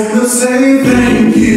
wanna say thank you.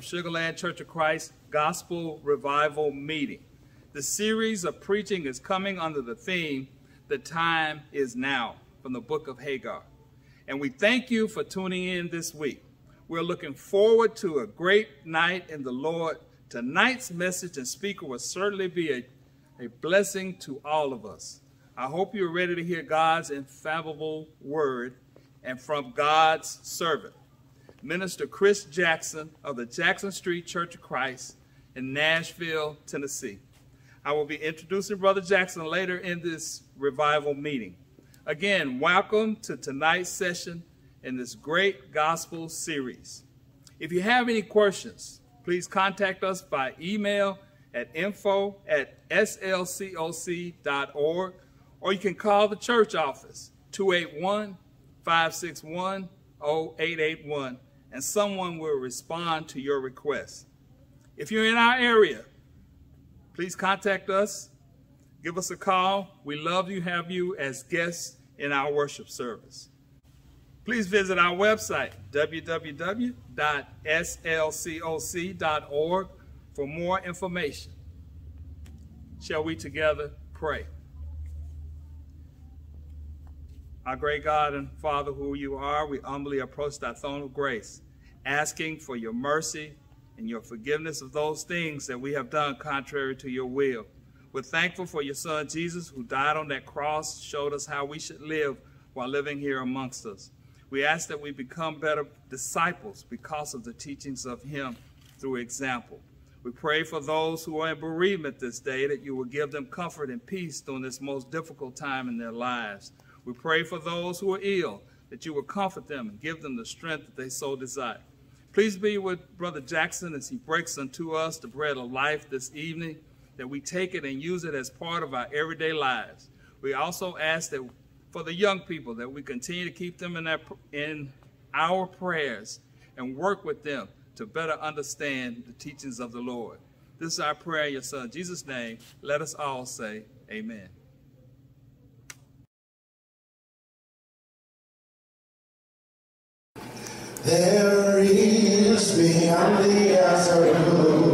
Of Sugar Land Church of Christ Gospel Revival Meeting. The series of preaching is coming under the theme, The Time is Now, from the book of Haggai. And we thank you for tuning in this week. We're looking forward to a great night in the Lord. Tonight's message and speaker will certainly be a, a blessing to all of us. I hope you're ready to hear God's infallible word and from God's servant. Minister Chris Jackson of the Jackson Street Church of Christ in Nashville, Tennessee. I will be introducing Brother Jackson later in this revival meeting. Again, welcome to tonight's session in this great gospel series. If you have any questions, please contact us by email at info at slcoc.org or you can call the church office 281 561 0881 and someone will respond to your request. If you're in our area, please contact us. Give us a call. We love to have you as guests in our worship service. Please visit our website, www.slcoc.org, for more information. Shall we together pray? Our great God and Father, who you are, we humbly approach thy throne of grace, asking for your mercy and your forgiveness of those things that we have done contrary to your will. We're thankful for your son Jesus, who died on that cross, showed us how we should live while living here amongst us. We ask that we become better disciples because of the teachings of him through example. We pray for those who are in bereavement this day that you will give them comfort and peace during this most difficult time in their lives. We pray for those who are ill that you will comfort them and give them the strength that they so desire. Please be with Brother Jackson as he breaks unto us the bread of life this evening, that we take it and use it as part of our everyday lives. We also ask that for the young people that we continue to keep them in, their, in our prayers and work with them to better understand the teachings of the Lord. This is our prayer in your son, Jesus' name. Let us all say amen. There is beyond the azure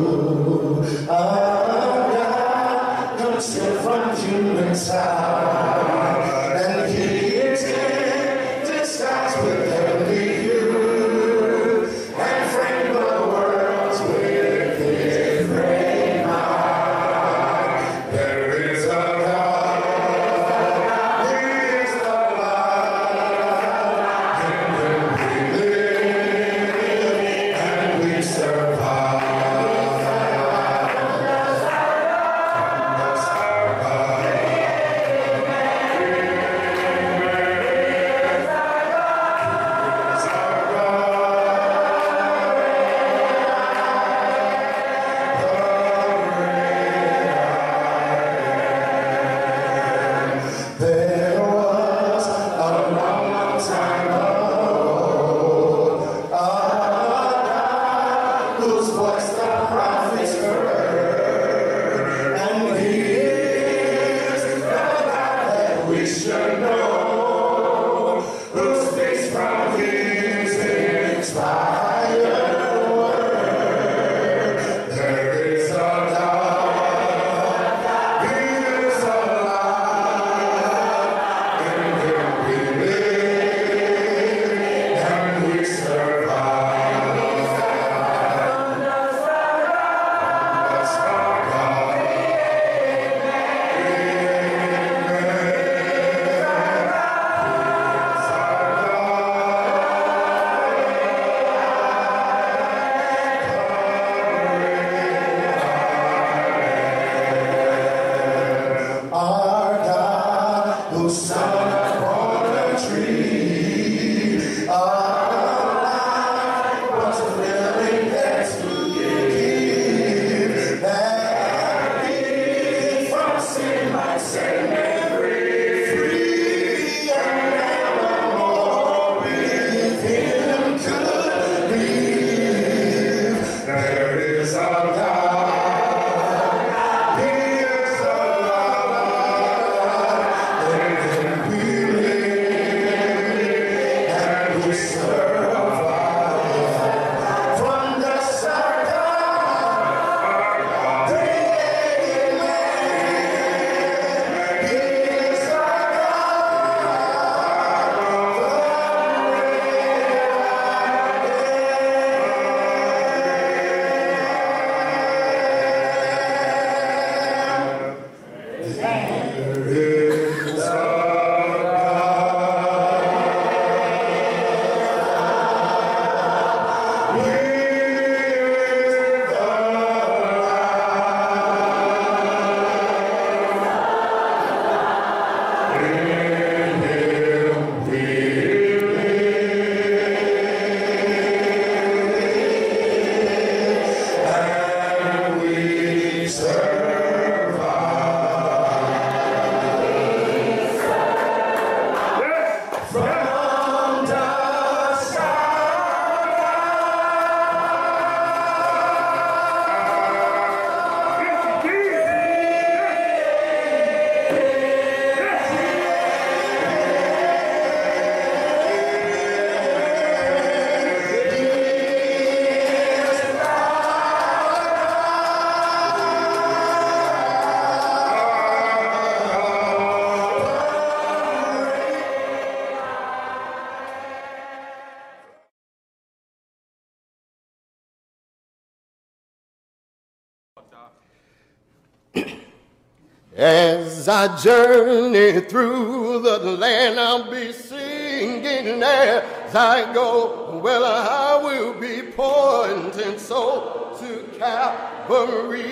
As I journey through the land, I'll be singing as I go. Well, I will be pointing so to Calvary,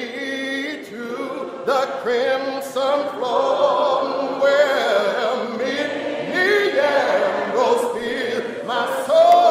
to the crimson floor where many arrows fill my soul.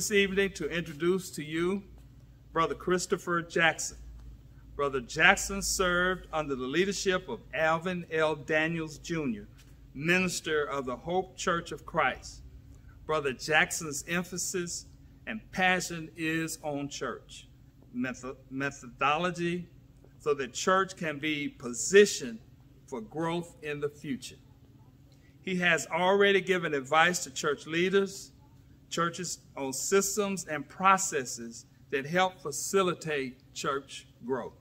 This evening to introduce to you Brother Christopher Jackson. Brother Jackson served under the leadership of Alvin L. Daniels Jr., minister of the Hope Church of Christ. Brother Jackson's emphasis and passion is on church method methodology so that church can be positioned for growth in the future. He has already given advice to church leaders, churches on systems and processes that help facilitate church growth.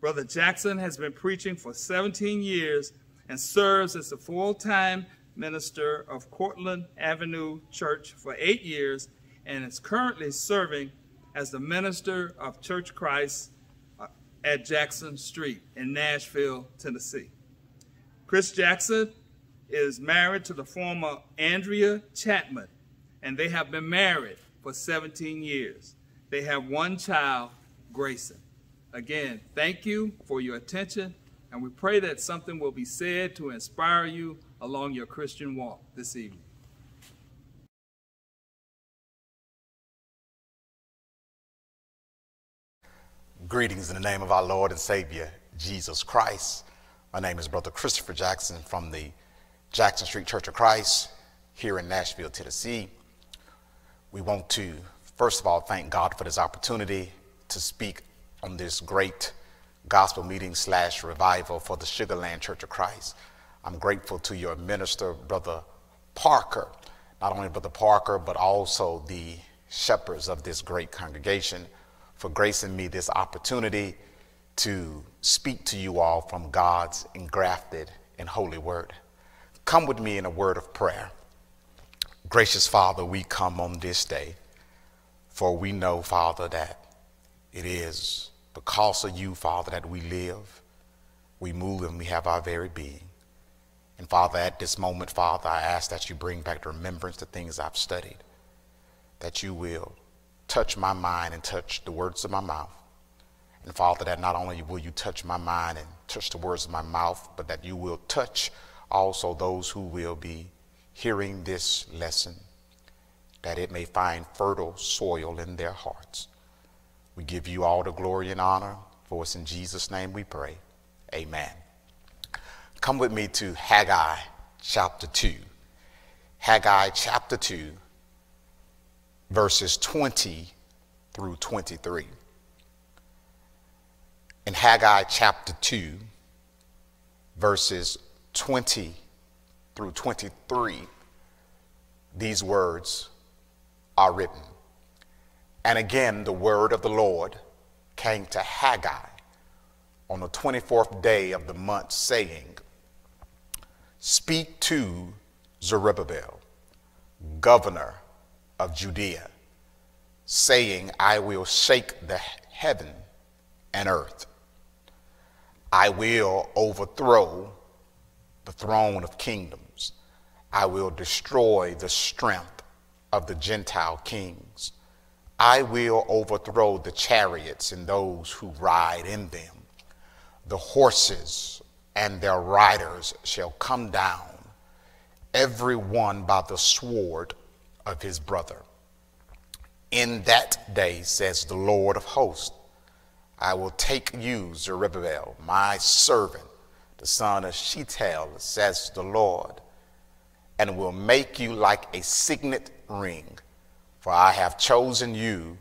Brother Jackson has been preaching for 17 years and serves as a full-time minister of Cortland Avenue Church for eight years and is currently serving as the minister of Church Christ uh, at Jackson Street in Nashville, Tennessee. Chris Jackson is married to the former Andrea Chapman, and they have been married for 17 years. They have one child, Grayson. Again, thank you for your attention, and we pray that something will be said to inspire you along your Christian walk this evening. Greetings in the name of our Lord and Savior, Jesus Christ. My name is Brother Christopher Jackson from the Jackson Street Church of Christ here in Nashville, Tennessee. We want to, first of all, thank God for this opportunity to speak on this great gospel meeting slash revival for the Sugar Land Church of Christ. I'm grateful to your minister, Brother Parker, not only Brother Parker, but also the shepherds of this great congregation for gracing me this opportunity to speak to you all from God's engrafted and holy word. Come with me in a word of prayer. Gracious Father, we come on this day, for we know, Father, that it is because of you, Father, that we live, we move, and we have our very being. And Father, at this moment, Father, I ask that you bring back to remembrance the things I've studied, that you will touch my mind and touch the words of my mouth. And Father, that not only will you touch my mind and touch the words of my mouth, but that you will touch also those who will be hearing this lesson, that it may find fertile soil in their hearts. We give you all the glory and honor, for it's in Jesus' name we pray. Amen. Come with me to Haggai chapter 2. Haggai chapter 2, verses 20 through 23. In Haggai chapter 2, verses 20 through 23, these words are written. And again, the word of the Lord came to Haggai on the 24th day of the month, saying, Speak to Zerubbabel, governor of Judea, saying, I will shake the heaven and earth. I will overthrow the throne of kingdoms. I will destroy the strength of the Gentile kings. I will overthrow the chariots and those who ride in them. The horses and their riders shall come down, every one by the sword of his brother. In that day, says the Lord of hosts, I will take you, Zerubbabel, my servant, the son of Shealtiel, says the Lord, and will make you like a signet ring, for I have chosen you,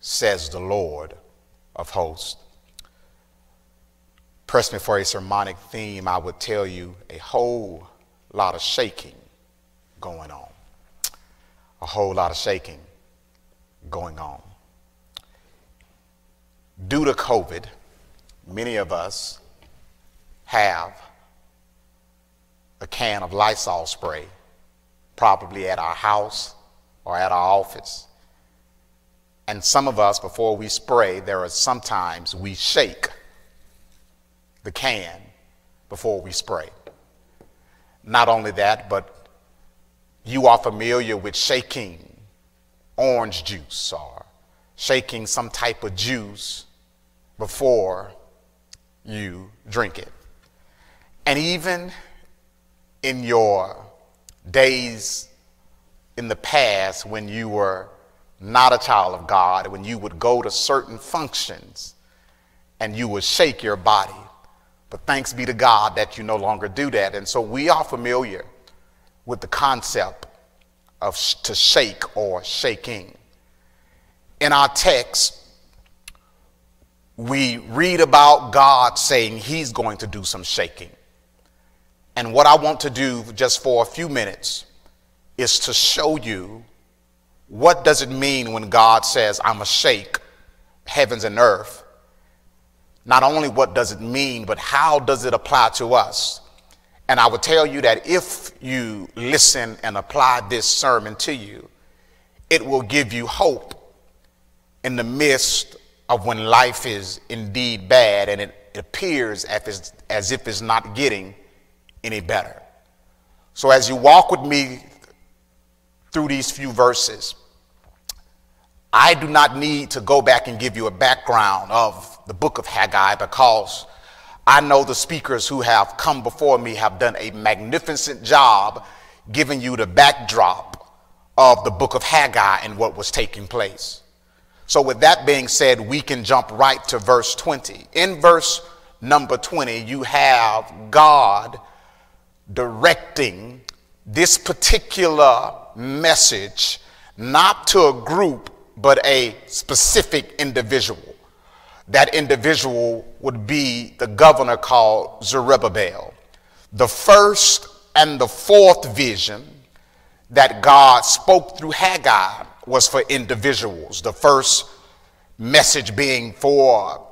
says the Lord of hosts. Press me for a sermonic theme, I would tell you a whole lot of shaking going on a whole lot of shaking going on. Due to COVID, many of us have a can of Lysol spray, probably at our house or at our office. And some of us, before we spray, there are sometimes we shake the can before we spray. Not only that, but you are familiar with shaking orange juice or shaking some type of juice before you drink it. And even in your days in the past when you were not a child of God when you would go to certain functions and you would shake your body. But thanks be to God that you no longer do that. And so we are familiar with the concept of sh- to shake or shaking. In our text, we read about God saying he's going to do some shaking. And what I want to do just for a few minutes is to show you what does it mean when God says I'm a shake heavens and earth. Not only what does it mean, but how does it apply to us? And I would tell you that if you listen and apply this sermon to you, it will give you hope in the midst of when life is indeed bad and it appears as, if it's not getting any better. So as you walk with me through these few verses, I do not need to go back and give you a background of the book of Haggai because I know the speakers who have come before me have done a magnificent job giving you the backdrop of the book of Haggai and what was taking place. So, with that being said, we can jump right to verse 20. In verse number 20, you have God directing this particular message not to a group, but a specific individual. That individual would be the governor called Zerubbabel. The first and the fourth vision that God spoke through Haggai was for individuals. The first message being for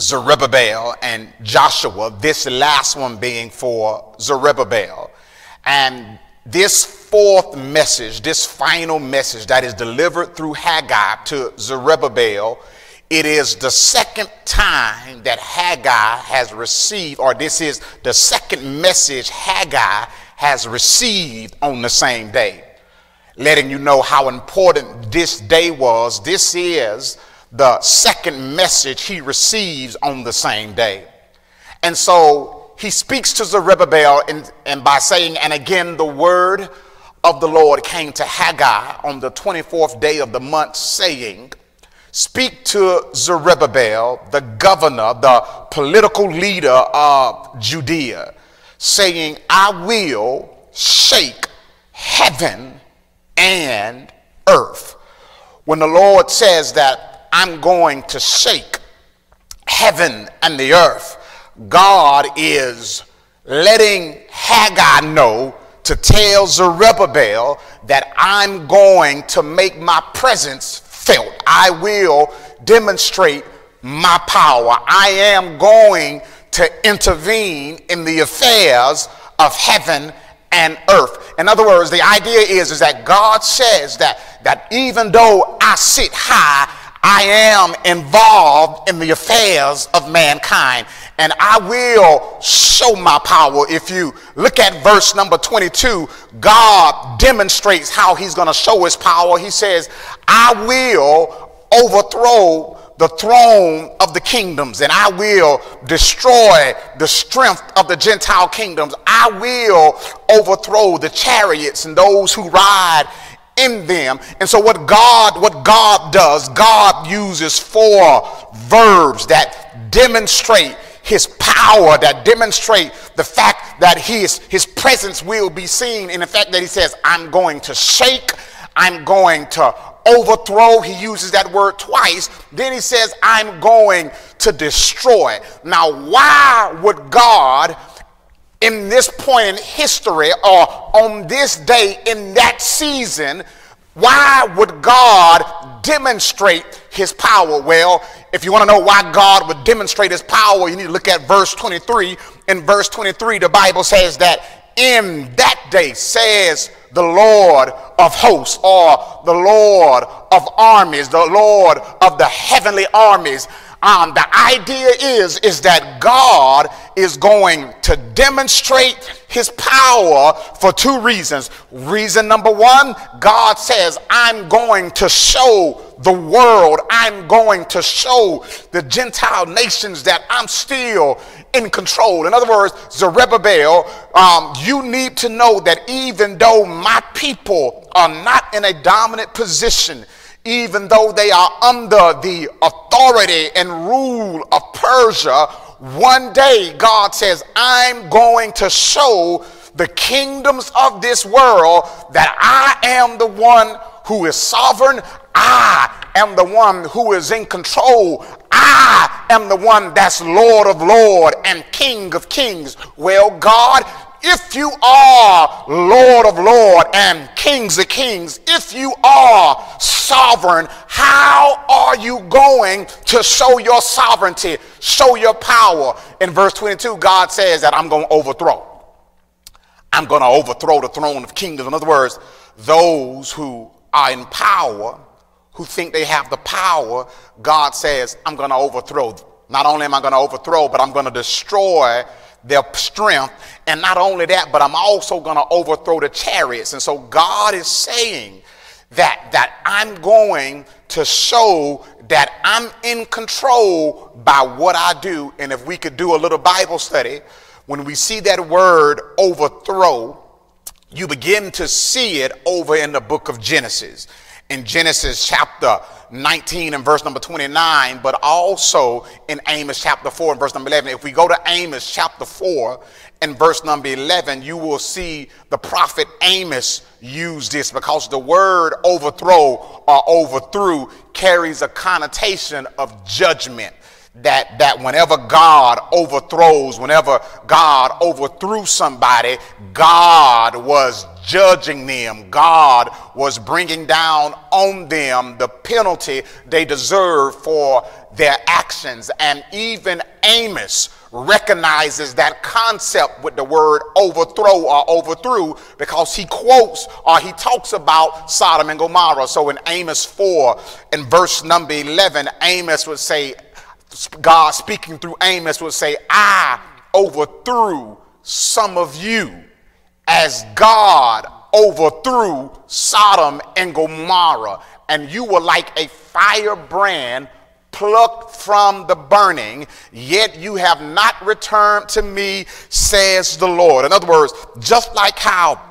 Zerubbabel and Joshua, this last one being for Zerubbabel. And this fourth message, this final message that is delivered through Haggai to Zerubbabel, it is the second time that Haggai has received, or this is the second message Haggai has received on the same day. Letting you know how important this day was. This is the second message he receives on the same day. And so he speaks to Zerubbabel and, and by saying, and again, the word of the Lord came to Haggai on the 24th day of the month, saying, Speak to Zerubbabel, the governor, the political leader of Judea, saying, I will shake heaven and earth. When the Lord says that I'm going to shake heaven and the earth, God is letting Haggai know to tell Zerubbabel that I'm going to make my presence felt. I will demonstrate my power. I am going to intervene in the affairs of heaven and earth. In other words, the idea is, is that God says that, that even though I sit high, I am involved in the affairs of mankind and I will show my power. If you look at verse number 22, God demonstrates how he's going to show his power. He says, I will overthrow the throne of the kingdoms and I will destroy the strength of the Gentile kingdoms. I will overthrow the chariots and those who ride in them. And so what God what God does, God uses four verbs that demonstrate his power that demonstrate the fact that his, his presence will be seen in the fact that he says, I'm going to shake, I'm going to overthrow. He uses that word twice. Then he says, I'm going to destroy. Now, why would God in this point in history or on this day in that season, why would God demonstrate his power? Well, if you want to know why God would demonstrate his power, you need to look at verse 23. In verse 23, the Bible says that in that day says the Lord of hosts or the Lord of armies, the Lord of the heavenly armies. Um, the idea is, is that God is going to demonstrate his power for two reasons. Reason number one, God says, I'm going to show the world, I'm going to show the Gentile nations that I'm still in control. In other words, Zerubbabel, um, you need to know that even though my people are not in a dominant position, even though they are under the authority and rule of Persia, one day God says, I'm going to show the kingdoms of this world that I am the one who is sovereign. I am the one who is in control. I am the one that's Lord of Lord and King of Kings. Well, God, if you are Lord of Lord and Kings of Kings, if you are sovereign, how are you going to show your sovereignty, show your power? In verse 22, God says that I'm going to overthrow. I'm going to overthrow the throne of kingdoms. In other words, those who are in power, who think they have the power, God says, I'm going to overthrow. Not only am I going to overthrow, but I'm going to destroy their strength. And not only that, but I'm also going to overthrow the chariots. And so God is saying that, that I'm going to show that I'm in control by what I do. And if we could do a little Bible study, when we see that word overthrow, you begin to see it over in the book of Genesis. In Genesis chapter 19 and verse number 29, but also in Amos chapter 4 and verse number 11. If we go to Amos chapter 4 and verse number 11, you will see the prophet Amos use this because the word overthrow or overthrew carries a connotation of judgment that that whenever God overthrows, whenever God overthrew somebody, God was judging them. God was bringing down on them the penalty they deserve for their actions. And even Amos recognizes that concept with the word overthrow or overthrew because he quotes or he talks about Sodom and Gomorrah. So in Amos 4 in verse number 11, Amos would say, God speaking through Amos would say, I overthrew some of you as God overthrew Sodom and Gomorrah. And you were like a firebrand plucked from the burning, yet you have not returned to me, says the Lord. In other words, just like how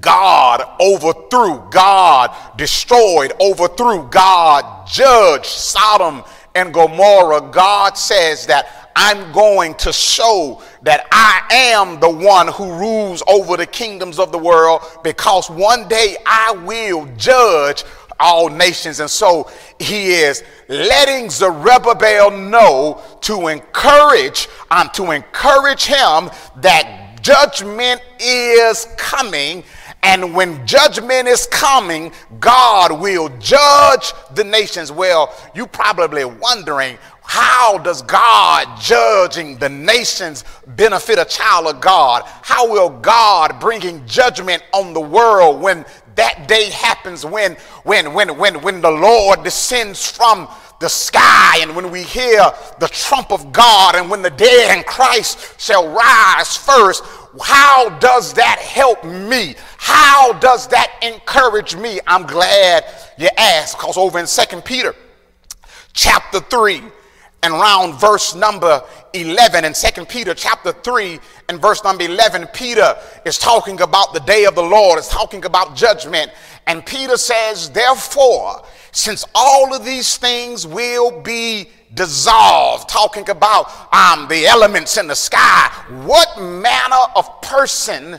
God overthrew, God destroyed, overthrew, God judged Sodom and Gomorrah, God says that I'm going to show that I am the one who rules over the kingdoms of the world because one day I will judge all nations. And so he is letting Zerubbabel know to encourage, um, to encourage him that judgment is coming and when judgment is coming, God will judge the nations. Well, you probably wondering, how does God judging the nations benefit a child of God? How will God bringing judgment on the world when that day happens when when when when when the Lord descends from the sky and when we hear the trump of God and when the dead in Christ shall rise first, how does that help me? How does that encourage me? I'm glad you asked because over in Second Peter chapter 3 and around verse number 11 in Second Peter chapter 3 and verse number 11, Peter is talking about the day of the Lord, is talking about judgment. And Peter says, therefore, since all of these things will be dissolved, talking about um, the elements in the sky, what manner of person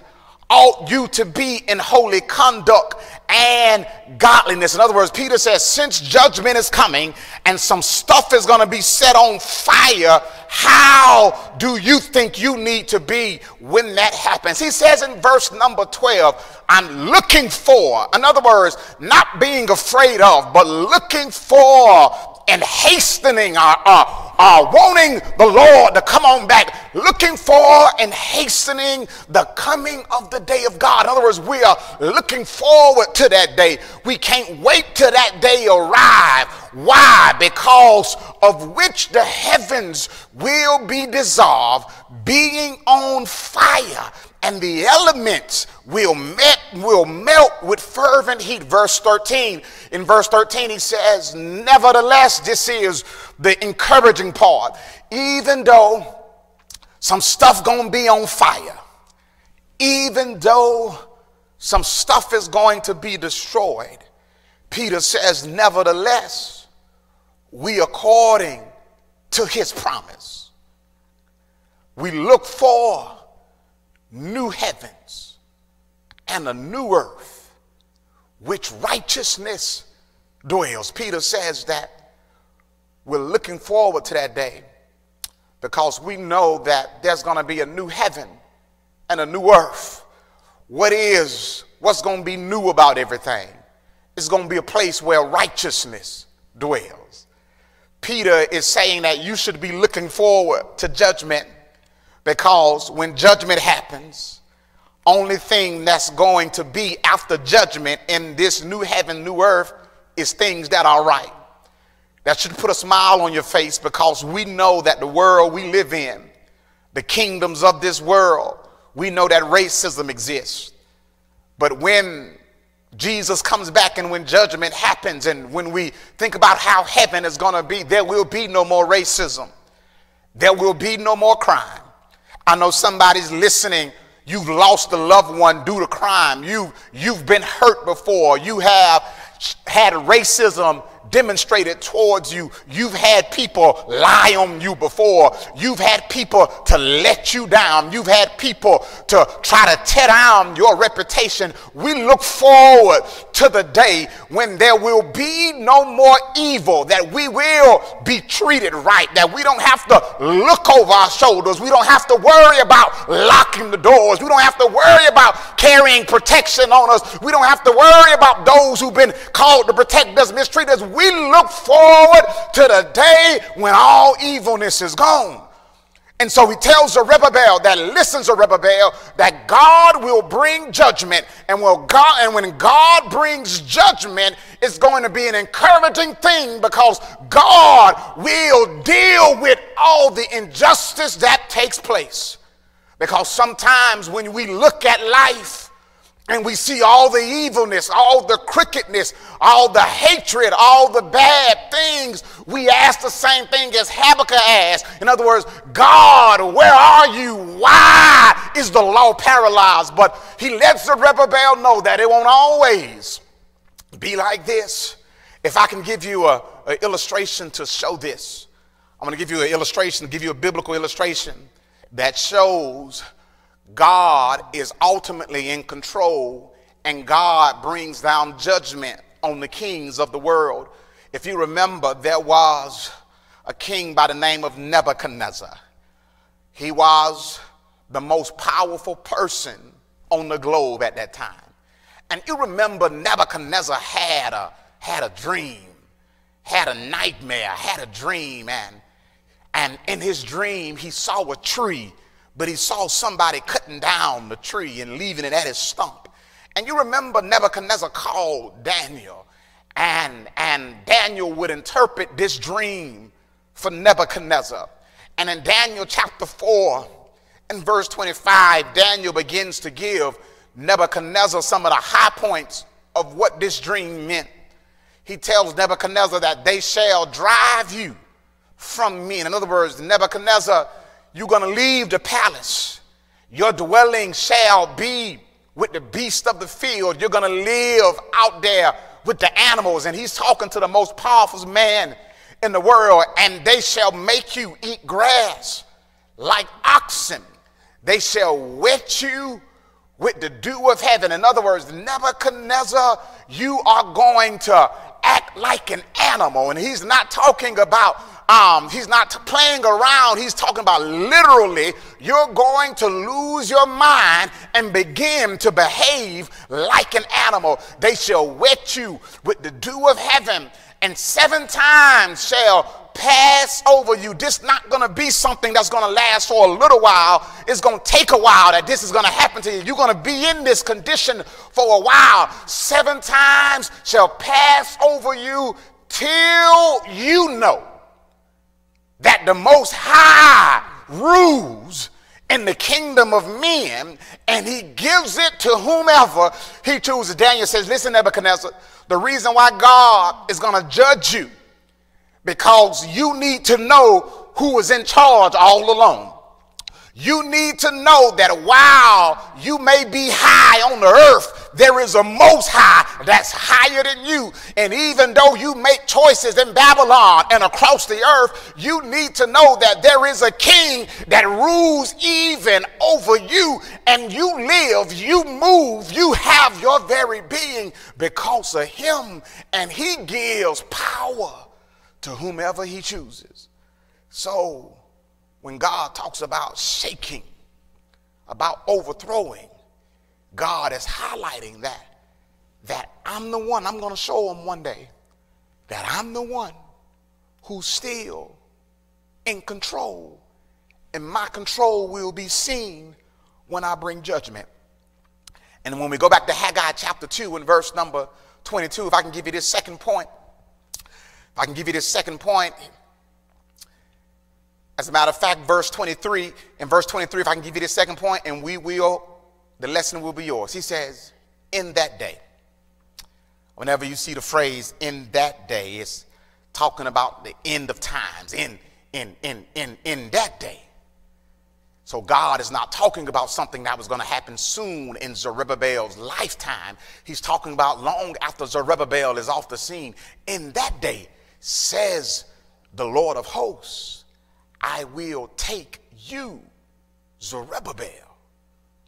ought you to be in holy conduct and godliness. In other words, Peter says, since judgment is coming and some stuff is going to be set on fire, how do you think you need to be when that happens? He says in verse number 12, I'm looking for, in other words, not being afraid of, but looking for and hastening, uh, uh, uh, wanting the Lord to come on back, looking for and hastening the coming of the day of God. In other words, we are looking forward to that day. We can't wait till that day arrive. Why? Because of which the heavens will be dissolved, being on fire and the elements will, met, will melt with fervent heat. Verse 13. In verse 13, he says, Nevertheless, this is the encouraging part. Even though some stuff gonna be on fire, even though some stuff is going to be destroyed, Peter says, Nevertheless, we according to his promise, we look for new heavens and a new earth, which righteousness dwells. Peter says that we're looking forward to that day because we know that there's going to be a new heaven and a new earth. What is, what's going to be new about everything? It's going to be a place where righteousness dwells. Peter is saying that you should be looking forward to judgment because when judgment happens, only thing that's going to be after judgment in this new heaven, new earth is things that are right. That should put a smile on your face because we know that the world we live in, the kingdoms of this world, we know that racism exists. But when Jesus comes back and when judgment happens, and when we think about how heaven is going to be, there will be no more racism. There will be no more crime. I know somebody's listening. You've lost a loved one due to crime. You, you've been hurt before. You have had racism demonstrated towards you. You've had people lie on you before. You've had people to let you down. You've had people to try to tear down your reputation. We look forward to the day when there will be no more evil, that we will be treated right, that we don't have to look over our shoulders. We don't have to worry about locking the doors. We don't have to worry about carrying protection on us. We don't have to worry about those who've been called to protect us, mistreat us. We look forward to the day when all evilness is gone. And so he tells the Zerubbabel that listens to Zerubbabel that God will bring judgment and will God and when God brings judgment it's going to be an encouraging thing because God will deal with all the injustice that takes place. Because sometimes when we look at life and we see all the evilness, all the crookedness, all the hatred, all the bad things, we ask the same thing as Habakkuk asked. In other words, God, where are you? Why is the law paralyzed? But he lets Zerubbabel know that it won't always be like this. If I can give you a, a illustration to show this, I'm going to give you an illustration, give you a biblical illustration that shows God is ultimately in control and God brings down judgment on the kings of the world. If you remember, there was a king by the name of Nebuchadnezzar. He was the most powerful person on the globe at that time. And you remember Nebuchadnezzar had a, had a dream, had a nightmare, had a dream, and, and in his dream he saw a tree but he saw somebody cutting down the tree and leaving it at his stump. And you remember Nebuchadnezzar called Daniel, and, and Daniel would interpret this dream for Nebuchadnezzar. And in Daniel chapter 4, in verse 25, Daniel begins to give Nebuchadnezzar some of the high points of what this dream meant. He tells Nebuchadnezzar that they shall drive you from me. In other words, Nebuchadnezzar you're going to leave the palace. Your dwelling shall be with the beast of the field. You're going to live out there with the animals. And he's talking to the most powerful man in the world. And they shall make you eat grass like oxen. They shall wet you with the dew of heaven. In other words, Nebuchadnezzar, you are going to act like an animal. And he's not talking about um, he's not playing around. He's talking about literally, you're going to lose your mind and begin to behave like an animal. They shall wet you with the dew of heaven, and seven times shall pass over you. This not going to be something that's going to last for a little while. It's going to take a while that this is going to happen to you. You're going to be in this condition for a while. Seven times shall pass over you till you know the Most High rules in the kingdom of men and he gives it to whomever he chooses. Daniel says, Listen, Nebuchadnezzar, the reason why God is going to judge you because you need to know who is in charge all along. You need to know that while you may be high on the earth, there is a most high that's higher than you. And even though you make choices in Babylon and across the earth, you need to know that there is a king that rules even over you. And you live, you move, you have your very being because of him. And he gives power to whomever he chooses. So when God talks about shaking, about overthrowing, God is highlighting that. That I'm the one, I'm going to show them one day that I'm the one who's still in control. And my control will be seen when I bring judgment. And when we go back to Haggai chapter 2 and verse number 22, if I can give you this second point, if I can give you this second point, as a matter of fact, verse 23, in verse 23, if I can give you this second point, and we will the lesson will be yours. He says, in that day. Whenever you see the phrase in that day, it's talking about the end of times, in, in, in, in, in that day. So God is not talking about something that was going to happen soon in Zerubbabel's lifetime. He's talking about long after Zerubbabel is off the scene. In that day, says the Lord of hosts, I will take you, Zerubbabel,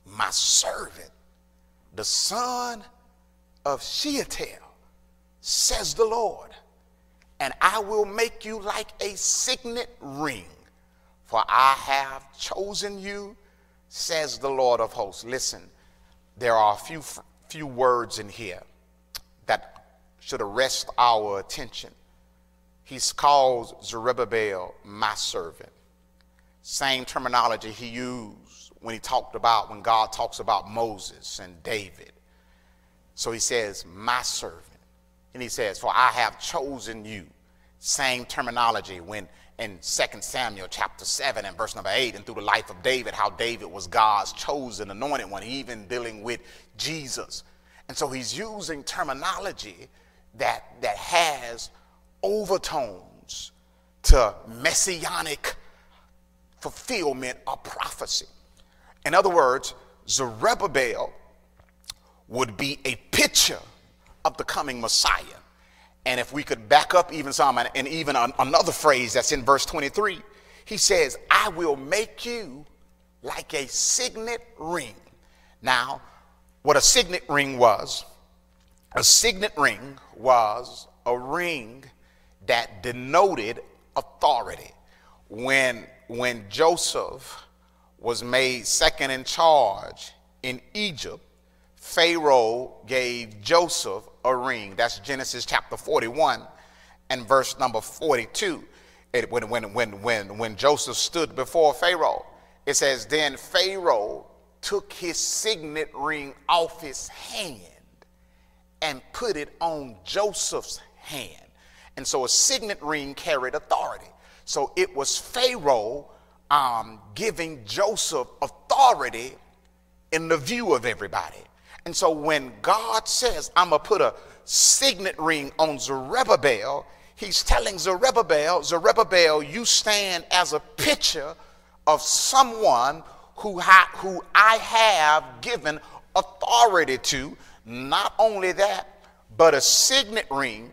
my servant, the son of Shealtiel, says the Lord, and I will make you like a signet ring, for I have chosen you, says the Lord of hosts. Listen, there are a few, few words in here that should arrest our attention. He's called Zerubbabel my servant. Same terminology he used when he talked about, when God talks about Moses and David. So he says, my servant. And he says, for I have chosen you. Same terminology when in 2 Samuel chapter 7 and verse number 8 and through the life of David, how David was God's chosen anointed one, even dealing with Jesus. And so he's using terminology that, that has overtones to messianic fulfillment of prophecy. In other words, Zerubbabel would be a picture of the coming Messiah. And if we could back up even some, and even another phrase that's in verse 23, he says, I will make you like a signet ring. Now, what a signet ring was, a signet ring was a ring that denoted authority. When, when Joseph was made second in charge in Egypt, Pharaoh gave Joseph a ring. That's Genesis chapter 41 and verse number 42. It, when, when, when, when, when Joseph stood before Pharaoh, it says, Then Pharaoh took his signet ring off his hand and put it on Joseph's hand. And so a signet ring carried authority. So it was Pharaoh um, giving Joseph authority in the view of everybody. And so when God says, I'm going to put a signet ring on Zerubbabel, he's telling Zerubbabel, Zerubbabel, you stand as a picture of someone who, ha- who I have given authority to. Not only that, but a signet ring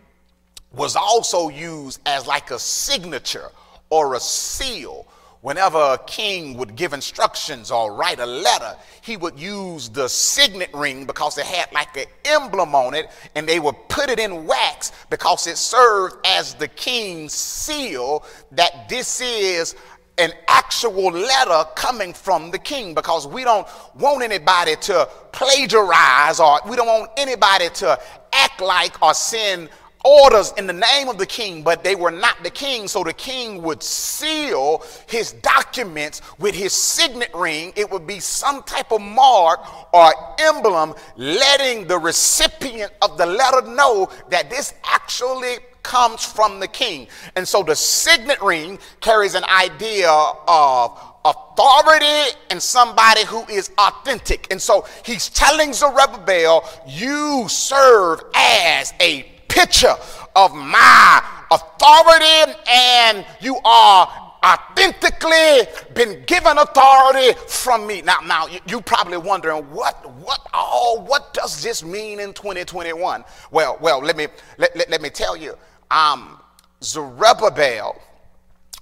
was also used as like a signature or a seal whenever a king would give instructions or write a letter, he would use the signet ring because it had like an emblem on it, and they would put it in wax because it served as the king's seal that this is an actual letter coming from the king because we don't want anybody to plagiarize or we don't want anybody to act like or send orders in the name of the king, but they were not the king. So the king would seal his documents with his signet ring. It would be some type of mark or emblem letting the recipient of the letter know that this actually comes from the king. And so the signet ring carries an idea of authority and somebody who is authentic. And so he's telling Zerubbabel, you serve as a picture of my authority and you are authentically been given authority from me. Now, now you, probably wondering what, what all, what does this mean in 2021? Well, well, let me let, let, let me tell you. Um, Zerubbabel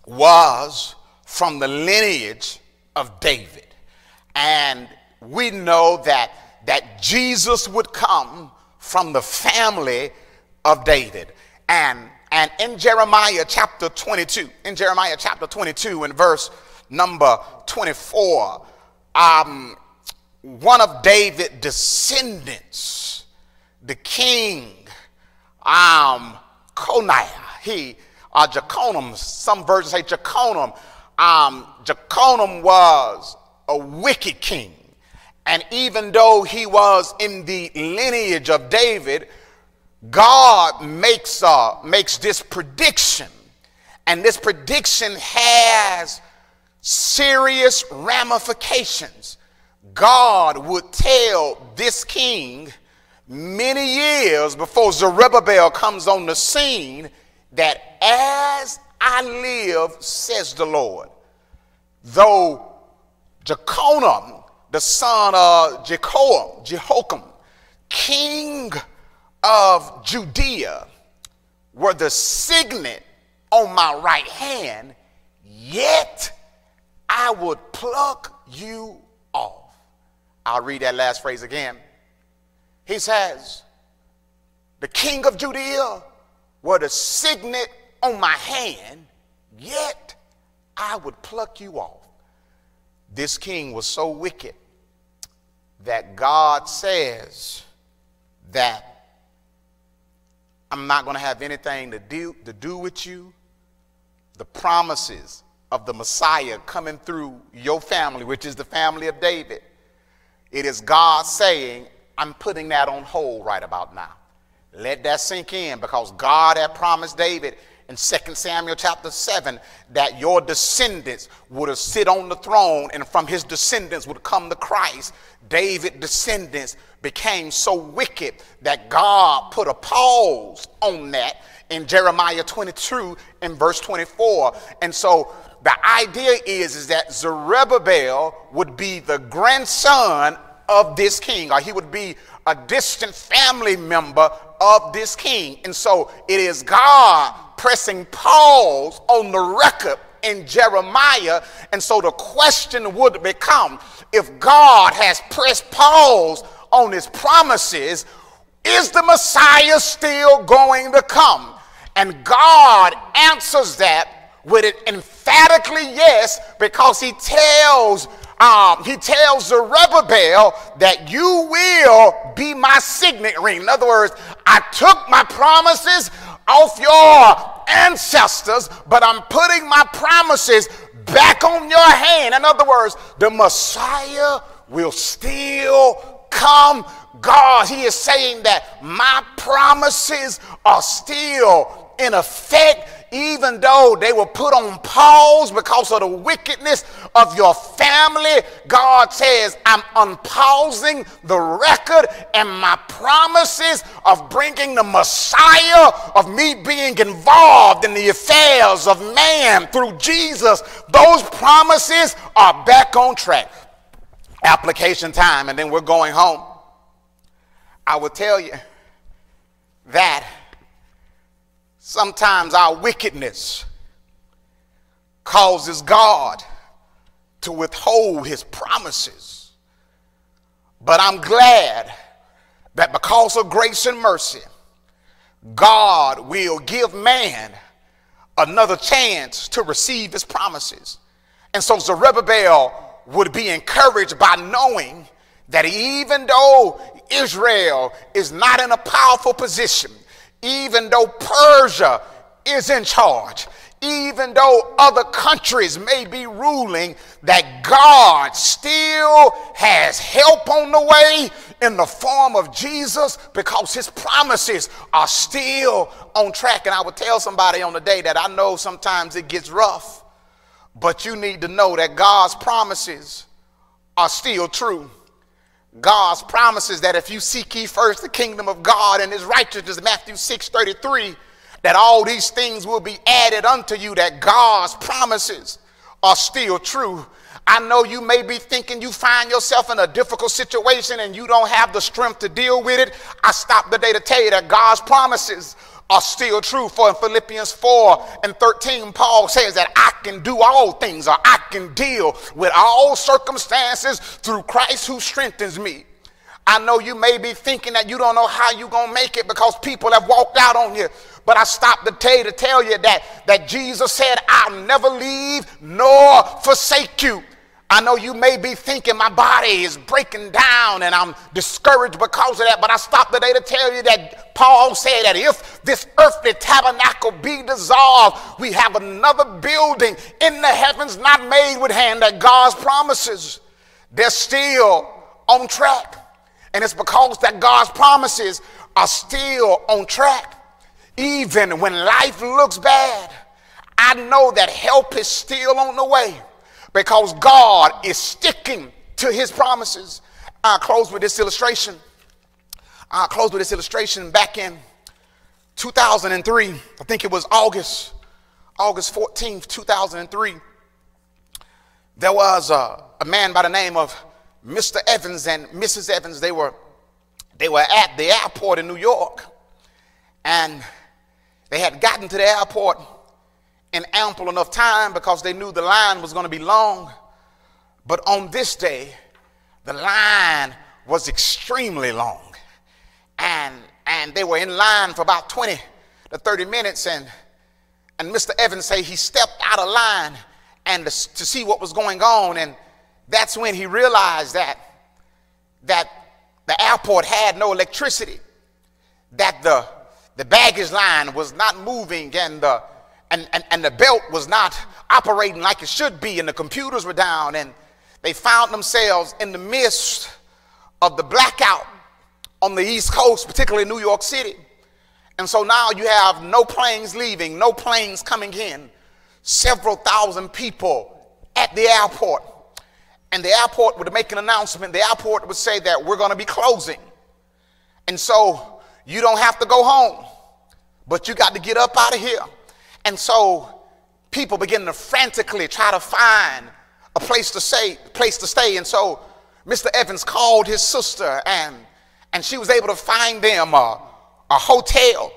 was from the lineage of David, and we know that that Jesus would come from the family of David. And, and in Jeremiah chapter 22, in Jeremiah chapter 22, in verse number 24, um, one of David's descendants, the king, um, Coniah, he, uh, Jeconiah, some versions say Jeconiah, um, Jeconiah was a wicked king. And even though he was in the lineage of David, God makes, uh, makes this prediction. And this prediction has serious ramifications. God would tell this king many years before Zerubbabel comes on the scene that as I live, says the Lord, though Jeconiah the son of Jehoam, Jehoiakim, king of Judea, were the signet on my right hand, yet I would pluck you off. I'll read that last phrase again. He says, The king of Judea were the signet on my hand, yet I would pluck you off. This king was so wicked that God says that I'm not going to have anything to do, to do with you. The promises of the Messiah coming through your family, which is the family of David, it is God saying, I'm putting that on hold right about now. Let that sink in because God had promised David in 2 Samuel chapter 7 that your descendants would sit on the throne and from his descendants would come the Christ. David descendants became so wicked that God put a pause on that in Jeremiah 22 in verse 24. And so the idea is, is that Zerubbabel would be the grandson of this king, or he would be a distant family member of this king. And so it is God pressing pause on the record in Jeremiah. And so the question would become if God has pressed pause on his promises, is the Messiah still going to come? And God answers that with an emphatically yes because he tells um, he tells Zerubbabel that you will be my signet ring. In other words, I took my promises off your ancestors, but I'm putting my promises back on your hand. In other words, the Messiah will still come. God, He is saying that my promises are still in effect even though they were put on pause because of the wickedness of your family, God says, I'm unpausing the record and my promises of bringing the Messiah, of me being involved in the affairs of man through Jesus. Those promises are back on track. Application time, and then we're going home. I will tell you that Sometimes our wickedness causes God to withhold his promises. But I'm glad that because of grace and mercy, God will give man another chance to receive his promises. And so Zerubbabel would be encouraged by knowing that even though Israel is not in a powerful position, even though Persia is in charge, even though other countries may be ruling, that God still has help on the way in the form of Jesus because his promises are still on track. And I would tell somebody on the day that I know sometimes it gets rough, but you need to know that God's promises are still true. God's promises that if you seek ye first the kingdom of God and his righteousness, Matthew 6 33, that all these things will be added unto you, that God's promises are still true. I know you may be thinking you find yourself in a difficult situation and you don't have the strength to deal with it. I stopped today to tell you that God's promises are still true. For in Philippians 4 and 13, Paul says that I can do all things or I can deal with all circumstances through Christ who strengthens me. I know you may be thinking that you don't know how you're going to make it because people have walked out on you. But I stopped to tell to tell you that, that Jesus said, I'll never leave nor forsake you. I know you may be thinking my body is breaking down and I'm discouraged because of that, but I stopped today to tell you that Paul said that if this earthly tabernacle be dissolved, we have another building in the heavens not made with hand that God's promises. They're still on track. And it's because that God's promises are still on track. Even when life looks bad, I know that help is still on the way because God is sticking to his promises. I'll close with this illustration. I'll close with this illustration back in 2003. I think it was August, August 14th, 2003. There was a, a man by the name of Mr. Evans and Mrs. Evans. They were, they were at the airport in New York. And they had gotten to the airport in ample enough time because they knew the line was going to be long. But on this day, the line was extremely long. And, and they were in line for about 20 to 30 minutes. And, and Mr. Evans say he stepped out of line and to, to see what was going on. And that's when he realized that, that the airport had no electricity, that the, the baggage line was not moving and the, and, and, and the belt was not operating like it should be, and the computers were down, and they found themselves in the midst of the blackout on the East Coast, particularly New York City. And so now you have no planes leaving, no planes coming in, several thousand people at the airport. And the airport would make an announcement. The airport would say that we're going to be closing. And so you don't have to go home, but you got to get up out of here. And so people begin to frantically try to find a place to stay, place to stay. And so Mr. Evans called his sister and, and she was able to find them a, a hotel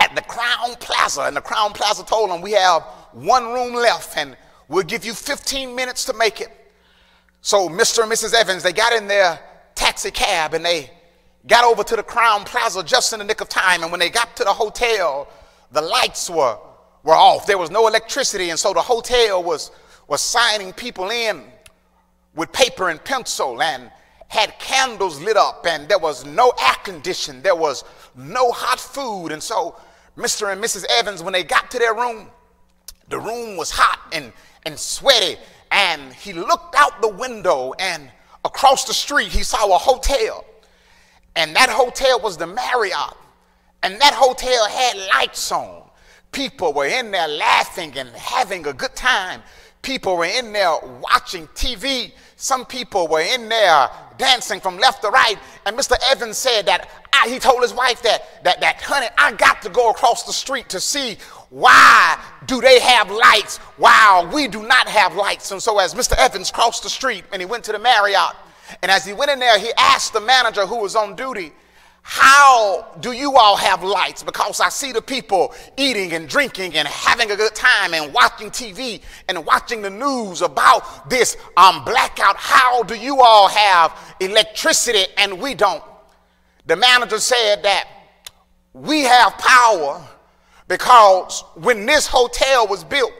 at the Crowne Plaza. And the Crowne Plaza told them, we have one room left and we'll give you 15 minutes to make it. So Mr. and Mrs. Evans, they got in their taxi cab and they got over to the Crowne Plaza just in the nick of time. And when they got to the hotel, the lights were were off. There was no electricity, and so the hotel was, was signing people in with paper and pencil and had candles lit up, and there was no air condition, there was no hot food. And so Mr. and Mrs. Evans, when they got to their room, the room was hot and, and sweaty, and he looked out the window and across the street he saw a hotel. And that hotel was the Marriott. And that hotel had lights on. People were in there laughing and having a good time. People were in there watching TV. Some people were in there dancing from left to right. And Mr. Evans said that I, he told his wife that, that, that, honey, I got to go across the street to see why do they have lights while we do not have lights. And so as Mr. Evans crossed the street and he went to the Marriott, and as he went in there, he asked the manager who was on duty, how do you all have lights? Because I see the people eating and drinking and having a good time and watching TV and watching the news about this um, blackout. How do you all have electricity and we don't? The manager said that we have power because when this hotel was built,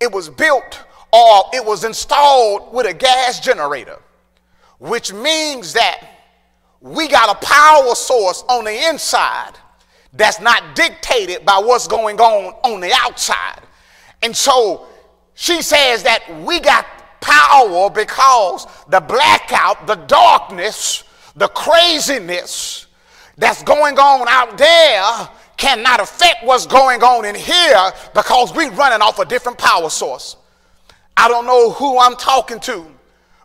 it was built or it was installed with a gas generator, which means that we got a power source on the inside that's not dictated by what's going on on the outside. And so she says that we got power because the blackout, the darkness, the craziness that's going on out there cannot affect what's going on in here because we're running off a different power source. I don't know who I'm talking to,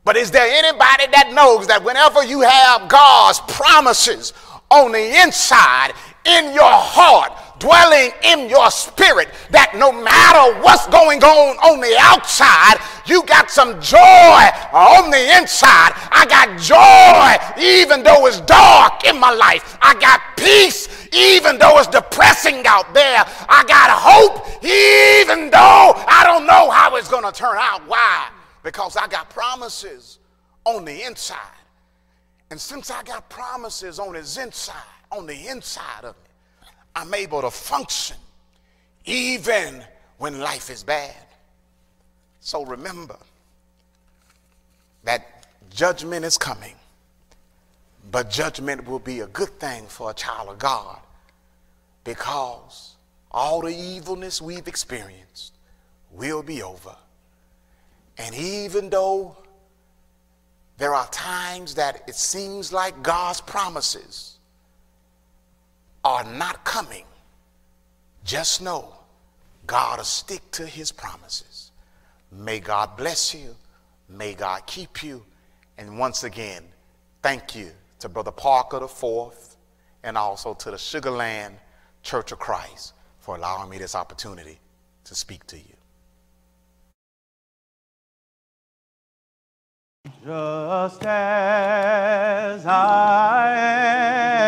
but is there anybody that knows that whenever you have God's promises on the inside, in your heart, dwelling in your spirit that no matter what's going on on the outside, you got some joy on the inside. I got joy even though it's dark in my life. I got peace even though it's depressing out there. I got hope even though I don't know how it's going to turn out. Why? Because I got promises on the inside. And since I got promises on his inside, on the inside of me, I'm able to function even when life is bad. So remember that judgment is coming, but judgment will be a good thing for a child of God because all the evilness we've experienced will be over. And even though there are times that it seems like God's promises are not coming, just know God will stick to his promises. May God bless you. May God keep you. And once again, thank you to Brother Parker the Fourth and also to the Sugar Land Church of Christ for allowing me this opportunity to speak to you. Just as I am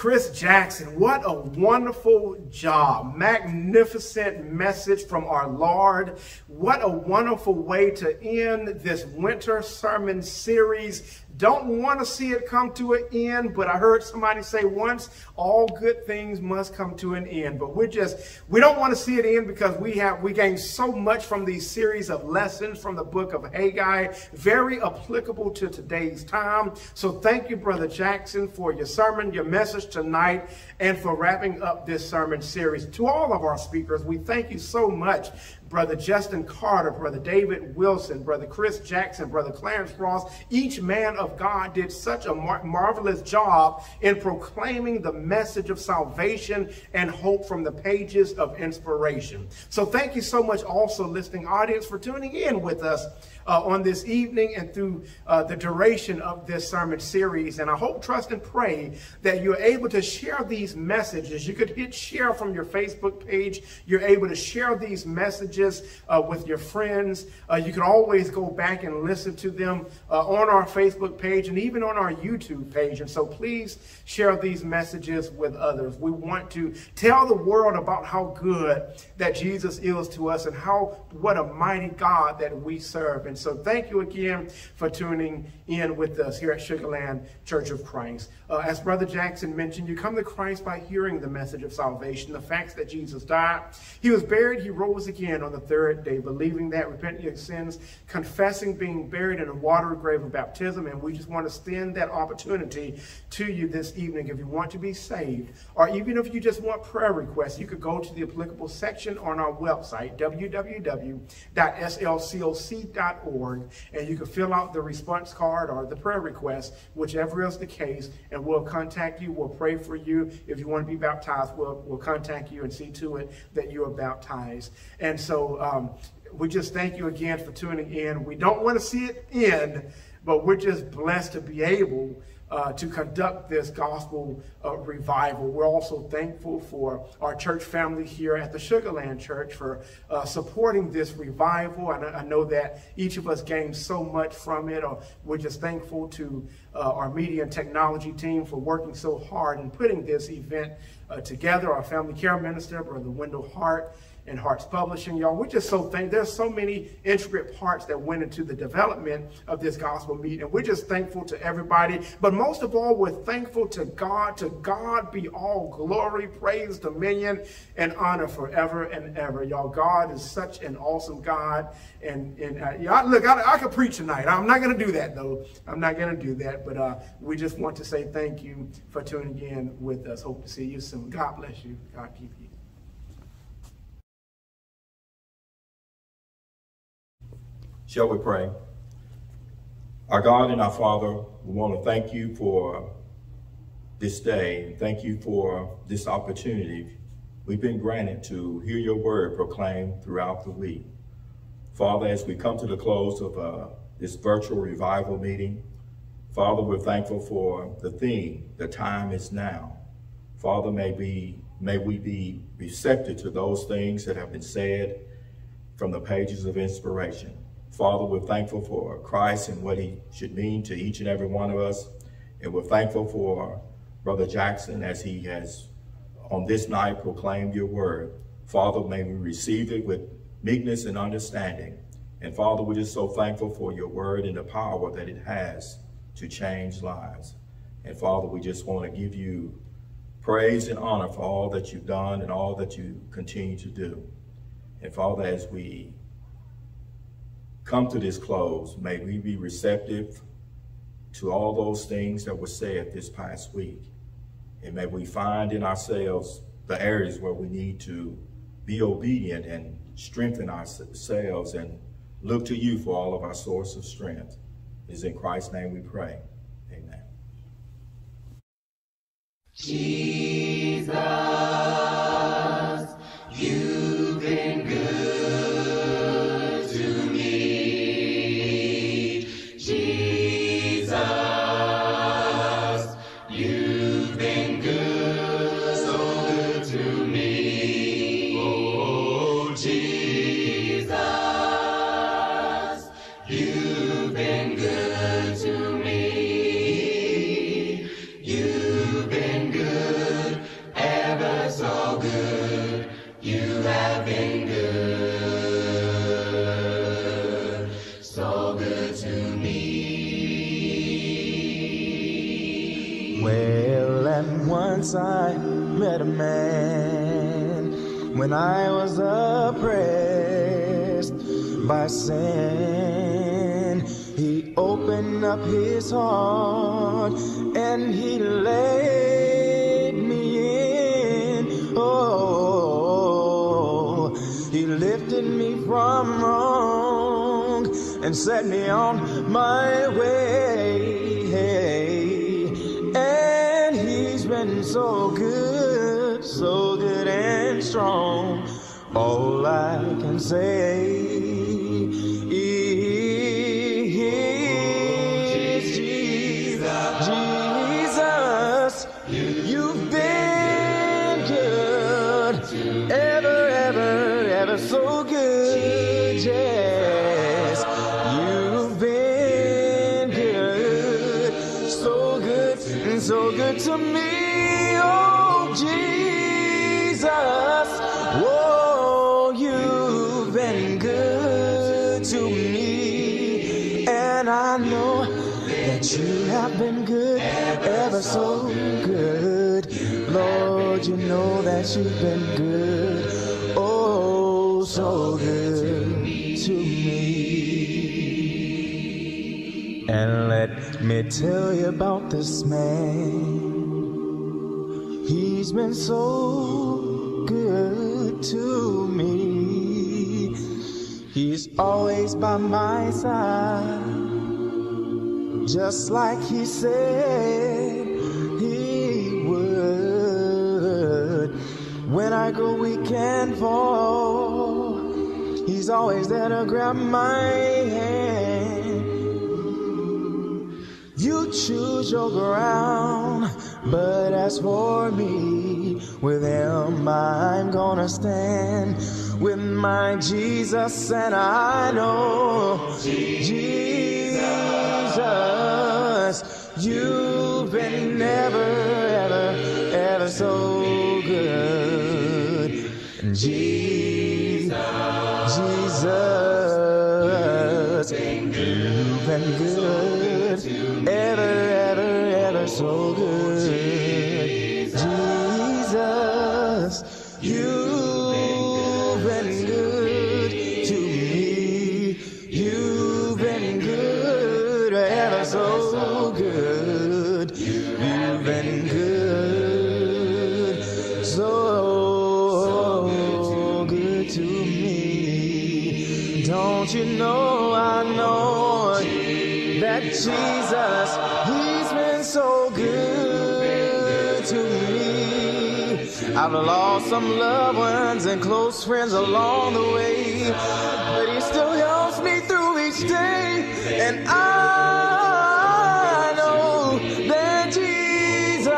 Chris Jackson, what a wonderful job. Magnificent message from our Lord. What a wonderful way to end this winter sermon series. Don't want to see it come to an end, but I heard somebody say once, all good things must come to an end. But we're just, we don't want to see it end because we have, we gain so much from these series of lessons from the book of Haggai, very applicable to today's time. So thank you, Brother Jackson, for your sermon, your message tonight, and for wrapping up this sermon series. To all of our speakers, we thank you so much Brother Justin Carter, Brother David Wilson, Brother Chris Jackson, Brother Clarence Ross, each man of God did such a mar marvelous job in proclaiming the message of salvation and hope from the pages of inspiration. So thank you so much also, listening audience, for tuning in with us uh, on this evening and through uh, the duration of this sermon series. And I hope, trust, and pray that you're able to share these messages. You could hit share from your Facebook page. You're able to share these messages uh, with your friends. Uh, you can always go back and listen to them uh, on our Facebook page and even on our YouTube page. And so please share these messages with others. We want to tell the world about how good that Jesus is to us and how what a mighty God that we serve. And so thank you again for tuning in with us here at Sugar Land Church of Christ. Uh, as Brother Jackson mentioned, you come to Christ by hearing the message of salvation, the facts that Jesus died. He was buried, he rose again on the third day, believing that, repenting your sins, confessing being buried in a watery grave of baptism. And we just want to extend that opportunity to you this evening. If you want to be saved, or even if you just want prayer requests, you could go to the applicable section on our website, www.slcoc.org, and you can fill out the response card or the prayer request, whichever is the case, and we'll contact you. We'll pray for you. If you want to be baptized, we'll, we'll contact you and see to it that you are baptized. And so um, we just thank you again for tuning in. We don't want to see it end, but we're just blessed to be able uh, to conduct this gospel uh, revival. We're also thankful for our church family here at the Sugar Land Church for uh, supporting this revival. And I, I know that each of us gained so much from it. Or we're just thankful to uh, our media and technology team for working so hard and putting this event uh, together. Our family care minister, Brother Wendell Hart, and Hearts Publishing, y'all. We're just so thankful. There's so many intricate parts that went into the development of this gospel meet, and we're just thankful to everybody. But most of all, we're thankful to God. To God be all glory, praise, dominion, and honor forever and ever, y'all. God is such an awesome God, and and uh, yeah, look, I, I could preach tonight. I'm not going to do that though. I'm not going to do that. But uh, we just want to say thank you for tuning in with us. Hope to see you soon. God bless you. God keep you. Shall we pray? Our God and our Father, we want to thank you for this day thank you for this opportunity we've been granted to hear your word proclaimed throughout the week. Father, as we come to the close of uh, this virtual revival meeting, Father, we're thankful for the theme, the time is now. Father, may we, may we be receptive to those things that have been said from the pages of inspiration. Father, we're thankful for Christ and what he should mean to each and every one of us. And we're thankful for Brother Jackson as he has on this night proclaimed your word. Father, may we receive it with meekness and understanding. And Father, we're just so thankful for your word and the power that it has to change lives. And Father, we just want to give you praise and honor for all that you've done and all that you continue to do. And Father, as we come to this close, may we be receptive to all those things that were said this past week. And may we find in ourselves the areas where we need to be obedient and strengthen ourselves and look to you for all of our source of strength. It is in Christ's name we pray. Amen. Jesus, you've so good to me. And let me tell you about this man. He's been so good to me. He's always by my side, just like he said he would. When I go weak and fall, he's always there to grab my hand. You choose your ground, but as for me, with him I'm gonna stand. With my Jesus, and I know Jesus, you've been never, ever, ever so good. Jesus. Jesus, you've been good, ever, ever, ever so good. I've lost some loved ones and close friends along the way, but he still helps me through each day, and I know that Jesus,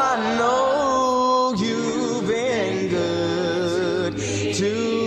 I know you've been good to